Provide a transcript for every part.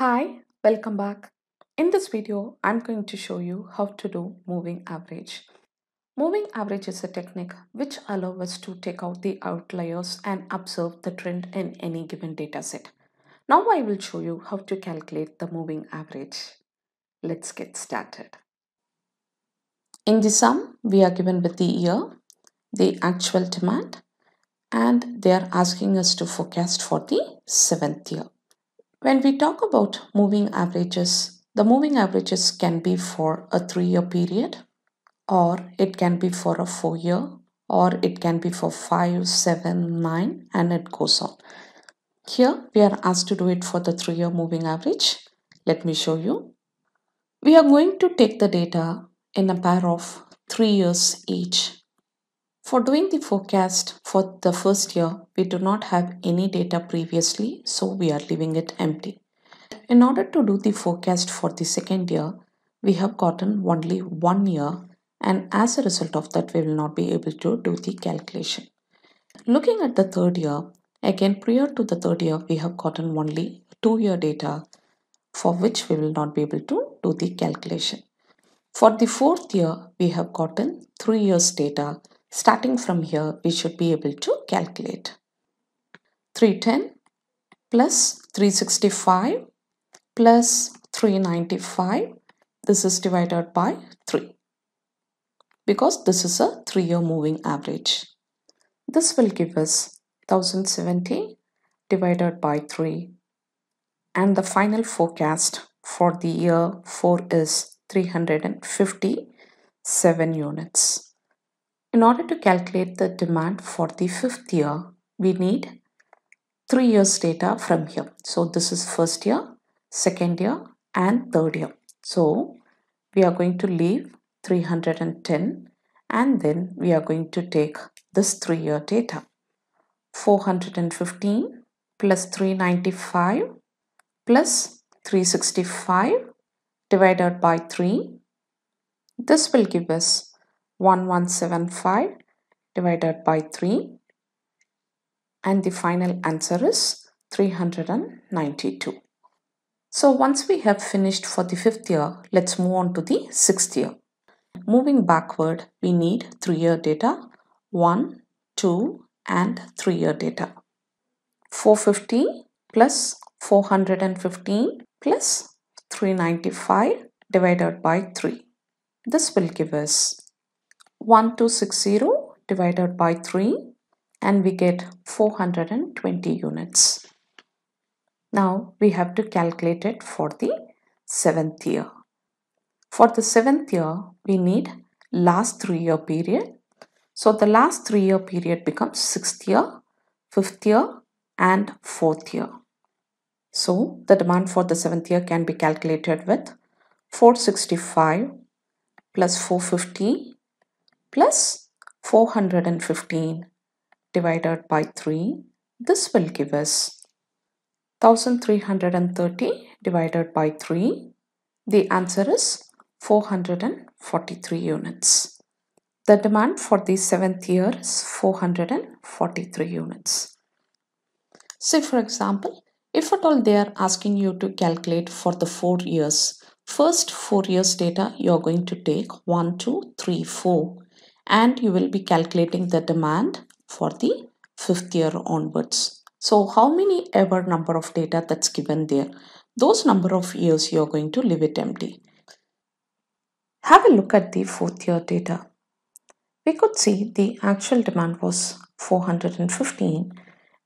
Hi, welcome back. In this video, I'm going to show you how to do moving average. Moving average is a technique which allows us to take out the outliers and observe the trend in any given dataset. Now I will show you how to calculate the moving average. Let's get started. In the sum, we are given with the year, the actual demand, and they are asking us to forecast for the seventh year. When we talk about moving averages, the moving averages can be for a three year period, or it can be for a four year, or it can be for five, seven, nine, and it goes on. Here we are asked to do it for the three year moving average. Let me show you. We are going to take the data in a pair of three years each. For doing the forecast for the first year, we do not have any data previously, so we are leaving it empty. In order to do the forecast for the second year, we have gotten only one year and as a result of that, we will not be able to do the calculation. Looking at the third year, again prior to the third year, we have gotten only two year data for which we will not be able to do the calculation. For the fourth year, we have gotten three years data Starting from here, we should be able to calculate. 310 plus 365 plus 395. This is divided by 3 because this is a three-year moving average. This will give us 1070 divided by 3 and the final forecast for the year 4 is 357 units. In order to calculate the demand for the fifth year, we need three years data from here. So this is first year, second year and third year. So we are going to leave 310 and then we are going to take this three year data. 415 plus 395 plus 365 divided by 3. This will give us 1175 divided by 3 and the final answer is 392. So once we have finished for the fifth year, let's move on to the sixth year. Moving backward, we need three-year data, 1, 2 and three-year data. 450 plus 415 plus 395 divided by 3. This will give us 1260 divided by 3 and we get 420 units. Now we have to calculate it for the seventh year. For the seventh year, we need last three year period. So the last three year period becomes sixth year, fifth year and fourth year. So the demand for the seventh year can be calculated with 465 plus 450 plus 415 divided by 3. This will give us 1330 divided by 3. The answer is 443 units. The demand for the seventh year is 443 units. Say for example, if at all they are asking you to calculate for the four years, first four years data you are going to take 1, 2, 3, 4 and you will be calculating the demand for the fifth year onwards. So how many ever number of data that's given there, those number of years you're going to leave it empty. Have a look at the fourth year data. We could see the actual demand was 415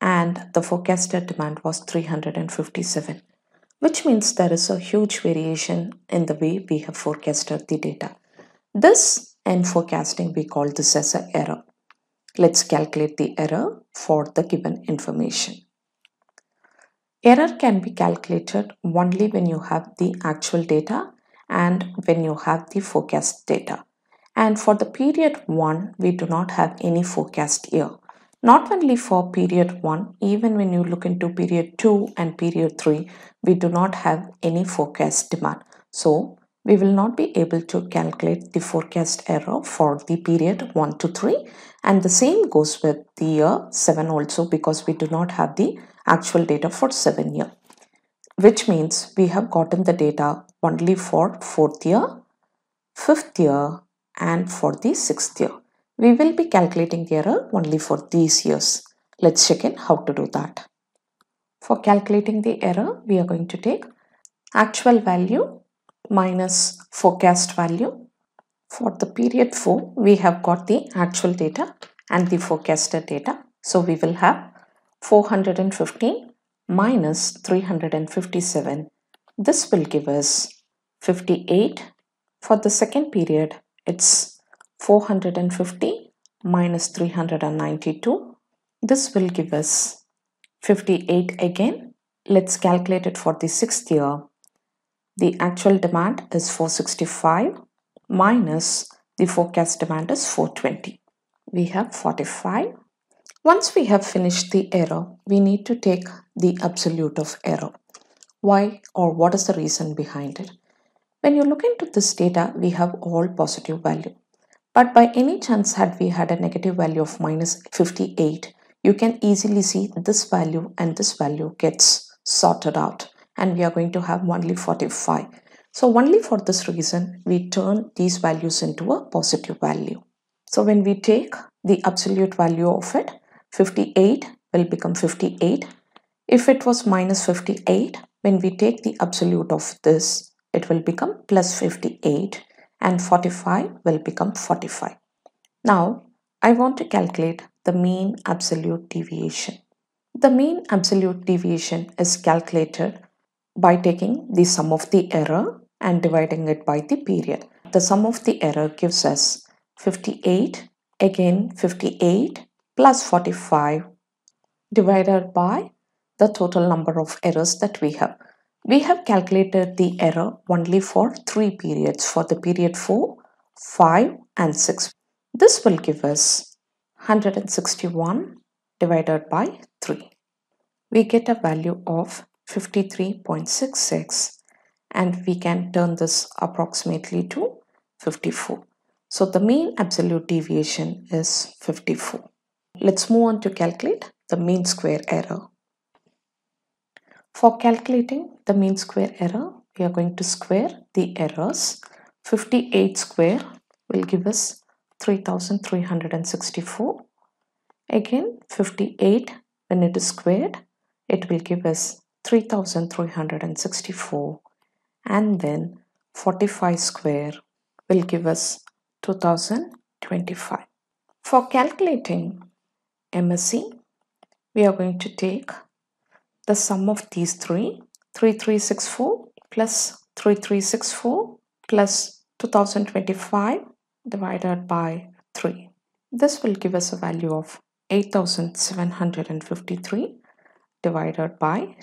and the forecasted demand was 357 which means there is a huge variation in the way we have forecasted the data. This in forecasting, we call this as an error. Let's calculate the error for the given information. Error can be calculated only when you have the actual data and when you have the forecast data. And for the period 1, we do not have any forecast year. Not only for period 1, even when you look into period 2 and period 3, we do not have any forecast demand. So we will not be able to calculate the forecast error for the period 1 to 3 and the same goes with the year 7 also because we do not have the actual data for 7 year. which means we have gotten the data only for fourth year, fifth year and for the sixth year. We will be calculating the error only for these years. Let's check in how to do that. For calculating the error, we are going to take actual value minus forecast value. For the period 4, we have got the actual data and the forecasted data. So we will have 415 minus 357. This will give us 58. For the second period, it's 450 minus 392. This will give us 58 again. Let's calculate it for the sixth year. The actual demand is 465 minus the forecast demand is 420. We have 45. Once we have finished the error, we need to take the absolute of error. Why or what is the reason behind it? When you look into this data, we have all positive value. But by any chance had we had a negative value of minus 58, you can easily see this value and this value gets sorted out and we are going to have only 45. So only for this reason, we turn these values into a positive value. So when we take the absolute value of it, 58 will become 58. If it was minus 58, when we take the absolute of this, it will become plus 58 and 45 will become 45. Now, I want to calculate the mean absolute deviation. The mean absolute deviation is calculated by taking the sum of the error and dividing it by the period. The sum of the error gives us 58, again 58 plus 45 divided by the total number of errors that we have. We have calculated the error only for three periods for the period 4, 5 and 6. This will give us 161 divided by 3. We get a value of 53.66 and we can turn this approximately to 54. So the mean absolute deviation is 54. Let's move on to calculate the mean square error. For calculating the mean square error, we are going to square the errors. 58 square will give us 3364. Again, 58 when it is squared, it will give us 3364 and then 45 square will give us 2025. For calculating MSE, we are going to take the sum of these three 3364 plus 3364 plus 2025 divided by 3. This will give us a value of 8753 divided by 3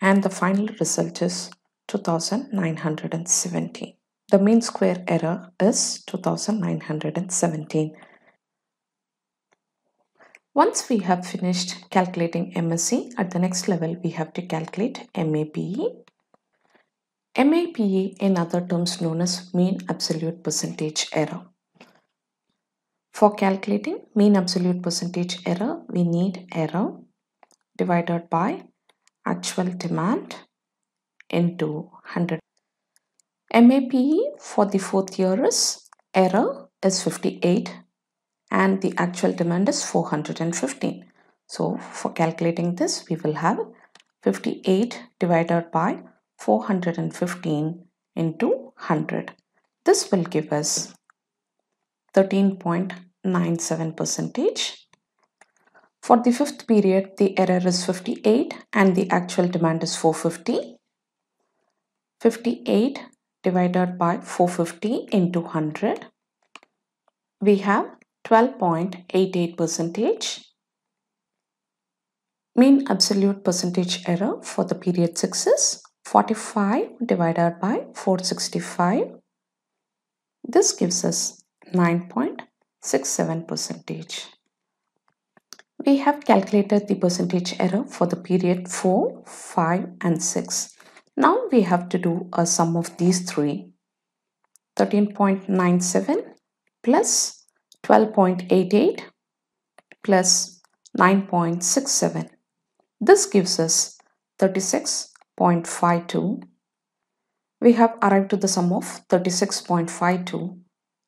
and the final result is 2917. The mean square error is 2917. Once we have finished calculating MSE, at the next level we have to calculate MAPE. MAPE in other terms known as mean absolute percentage error. For calculating mean absolute percentage error, we need error divided by actual demand into 100. MAPE for the fourth year is error is 58 and the actual demand is 415. So for calculating this we will have 58 divided by 415 into 100. This will give us 13.97 percentage. For the fifth period, the error is 58 and the actual demand is 450. 58 divided by 450 into 100 we have 12.88 percentage mean absolute percentage error for the period 6 is 45 divided by 465 this gives us 9.67 percentage we have calculated the percentage error for the period 4 5 and 6 now we have to do a sum of these three. 13.97 plus 12.88 plus 9.67. This gives us 36.52. We have arrived to the sum of 36.52.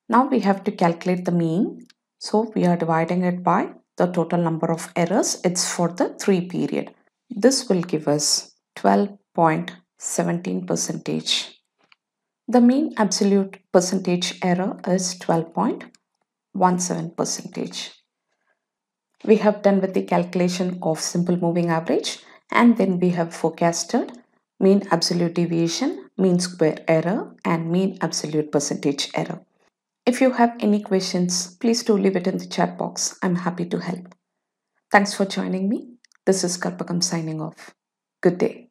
Now we have to calculate the mean. So we are dividing it by the total number of errors. It's for the 3 period. This will give us 12.17 percentage. The mean absolute percentage error is 12.17 percentage. We have done with the calculation of simple moving average and then we have forecasted mean absolute deviation, mean square error and mean absolute percentage error. If you have any questions, please do leave it in the chat box. I'm happy to help. Thanks for joining me. This is Karpagam signing off. Good day.